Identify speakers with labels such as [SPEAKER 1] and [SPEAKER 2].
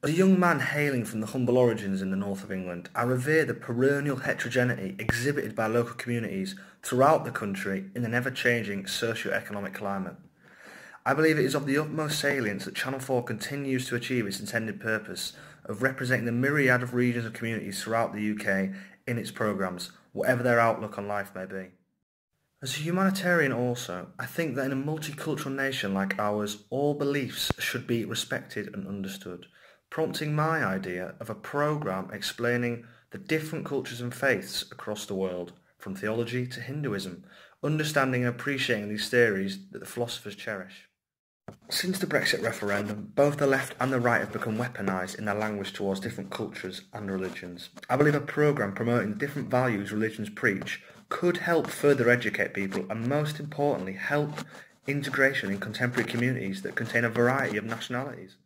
[SPEAKER 1] As a young man hailing from the humble origins in the north of England, I revere the perennial heterogeneity exhibited by local communities throughout the country in an ever-changing socio-economic climate. I believe it is of the utmost salience that Channel 4 continues to achieve its intended purpose of representing the myriad of regions and communities throughout the UK in its programmes, whatever their outlook on life may be. As a humanitarian also, I think that in a multicultural nation like ours, all beliefs should be respected and understood prompting my idea of a program explaining the different cultures and faiths across the world, from theology to Hinduism, understanding and appreciating these theories that the philosophers cherish. Since the Brexit referendum, both the left and the right have become weaponised in their language towards different cultures and religions. I believe a programme promoting the different values religions preach could help further educate people and most importantly help integration in contemporary communities that contain a variety of nationalities.